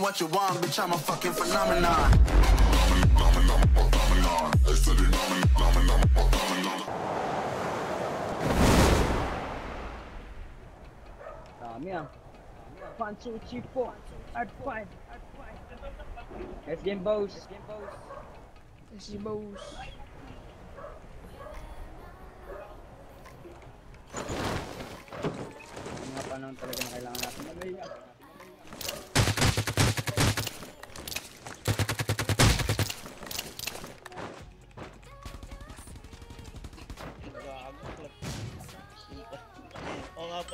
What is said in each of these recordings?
what you want, bitch, I'm a fucking phenomenon. Damn. One, two, three, four. At five. Let's get boss. Let's get boss.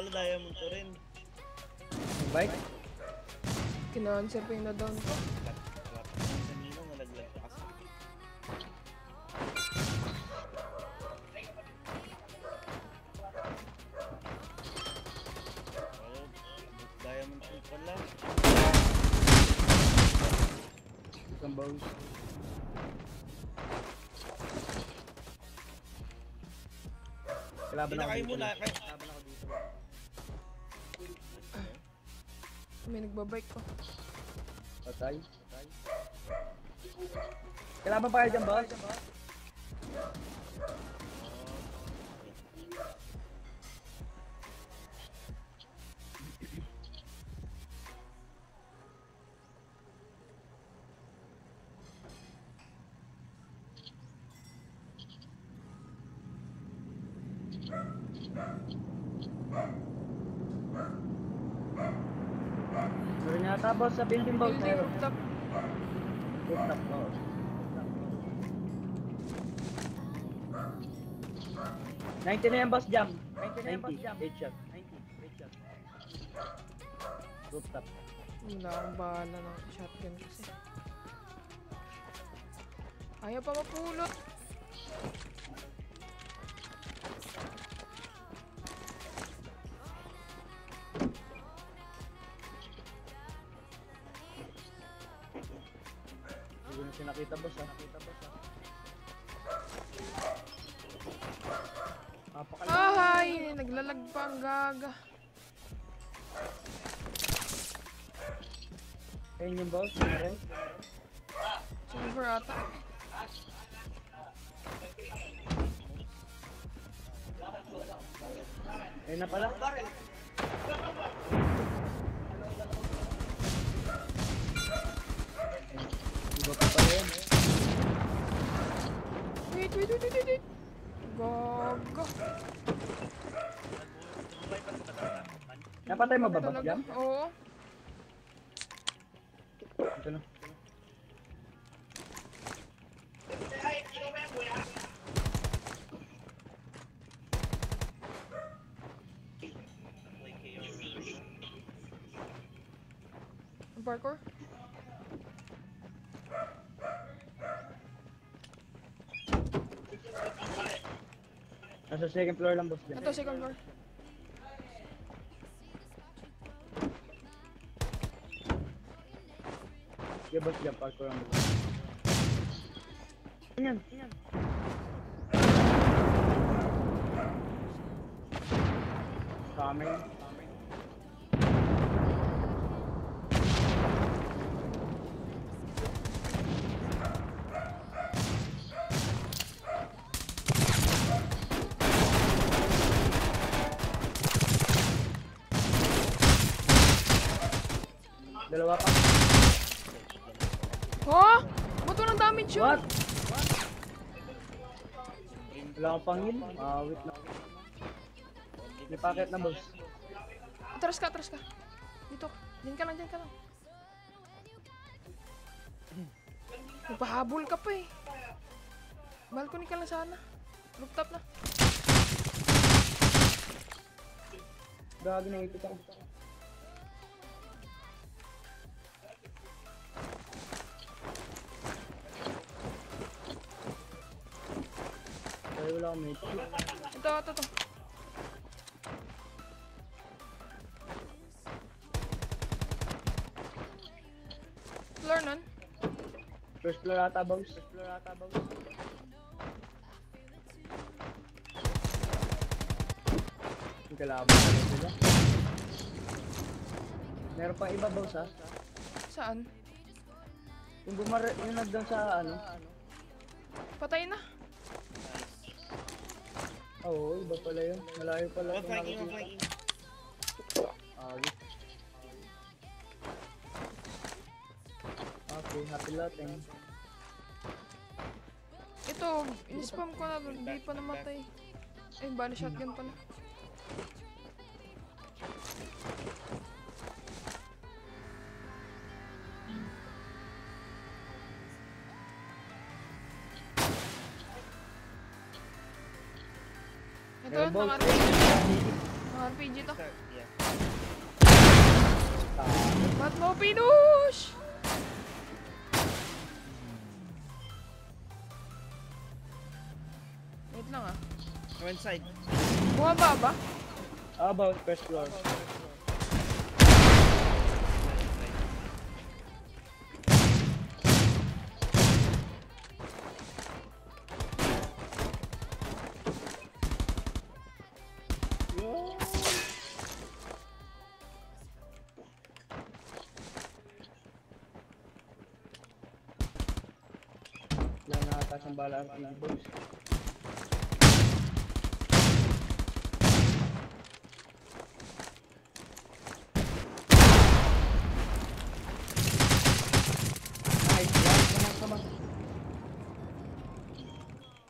Pala, diamond to rin. Bike? Kina-answer pa yung na-down ko. Pala. Isang boss. Kalaban ako mo na, May nagbabike ko. Patay. Patay. Kalaban pa kayo dyan, boss? Meron yata boss sa building boss. Building Meron. rooftop. Rooftop boss. Ninety na yan boss jam. Ninety na yan boss jam. Headshot. Ninety. Headshot. Rooftop. Wala akong bahala ng shotgun kasi. Ayaw pa mapulot. Nakita boss ha. Nakita boss ha. Napakalakas. Ay! Naglalag pa ang gaga. Ayun yung boss. Meron. Silver ata. Ayun na pala. Iba pa pala yan. Wait, wait, wait, wait, wait. Gaga. Napatay mo ba jam? Oo. Ito na. Parkour? Nasa second floor lang boss jam. Ito, second floor. Sige boss jam. Parkour lang boss. Yan. Yan. Coming. Dalawa pa. Oh! Ba't walang damage yun? What? Wala akong pangil. Ah, wait lang. May packet na boss. Atras ka, atras ka. Dito. Diyan ka lang, diyan ka lang. Magpahabol ka pa eh. Balcony ka lang sana. Rooftop na. Gagi na ipit ako. Mate. Ito, ito, ito. Floor nun. First floor ata boss. First floor ata boss. Yung kalaban na rin sila. Meron pang iba boss ha. Saan? Yung bumara, yung nagdown sa ano? Patay na. Oo, iba pala yun. Malayo pala. One flanking, one flanking. Okay, happy latin. Ito, in-spam ko na, hindi pa namatay. Ay, bali shotgun pala. Bolt. RPG to. Yeah. Ba't mo pinush? Wait lang ah. One side. Bumaba ba? About first floor? Lang Tasan balas y boys.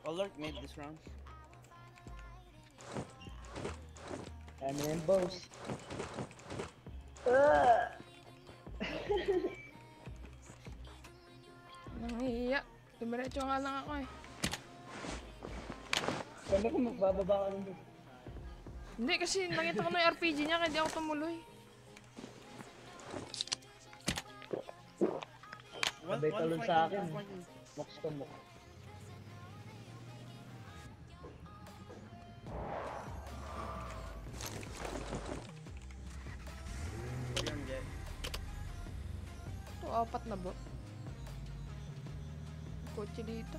Alert made this round. I'm in both. Ugh. Dumiretso nga lang ako eh. Kala ko magbababa ka nun. Hindi kasi nakita ko na yung RPG niya kaya di ako tumuloy. Sabay talon sa akin. Mox to mox. Ito, apat na ba? Kotse dito.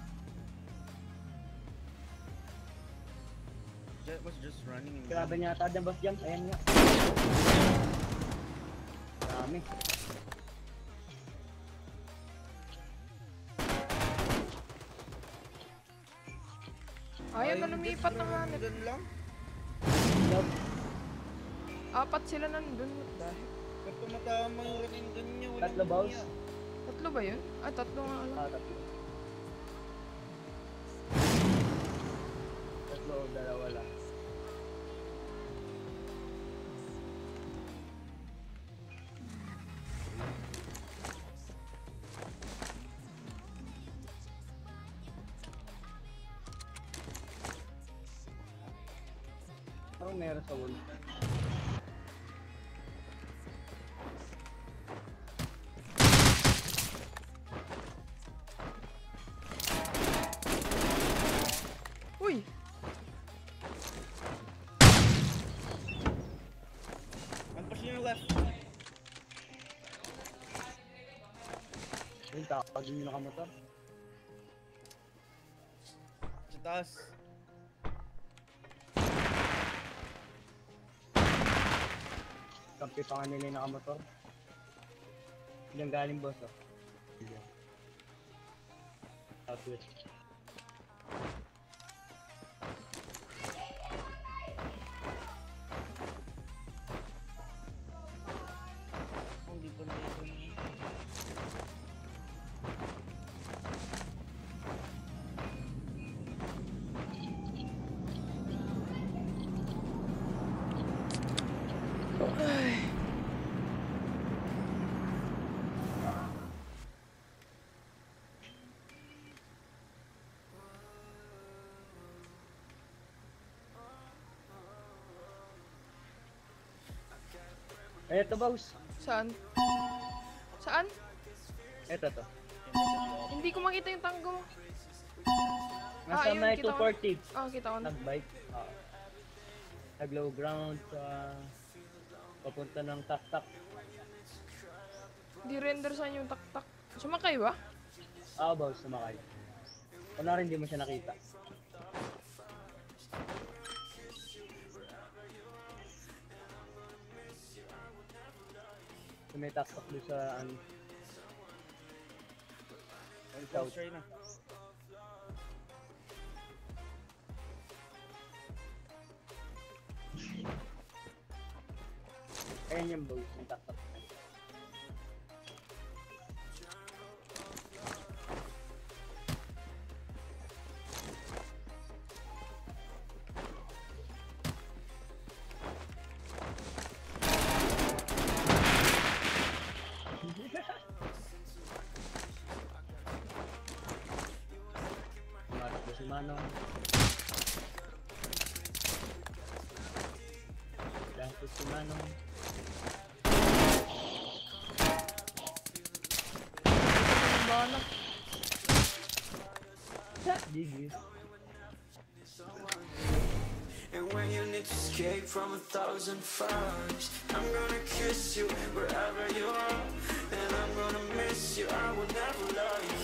Jet was just running in Grabe niya ata boss jump. Ayan nga. Dami. Ayaw na lumipat ng hanip. Doon lang. Love. Apat sila nandun. What the heck? Pero tumatama yung running gun niya. walang Tatlo boss. niya. Tatlo ba yun? Ah, tatlo nga lang. Ah, tatlo. Tatlo o dalawa lang. Parang meron sa wall. Yung tawag din yung nakamotor. Sa taas. Kampi pa nga nila yung nakamotor. Ilang galing boss oh. Southwest. Eto boss. Saan? Saan? Eto to. Hindi ko makita yung tanggo mo. Nasa yun, may kita ko. 240. Ah, kita ko na. Nagbike. Ah. Nag-low ground sa papunta ng tak-tak. Di render saan yung tak-tak. Sumakay ba? Ah, boss, sumakay. Wala rin di mo siya nakita. Tumitas up doon sa ano. Ay, South. Try na. Ayan yung boys, yung tatap. unknown. Last was si GG. And when you need to escape from a thousand fires I'm gonna kiss you wherever you are And I'm gonna miss you, I will never love you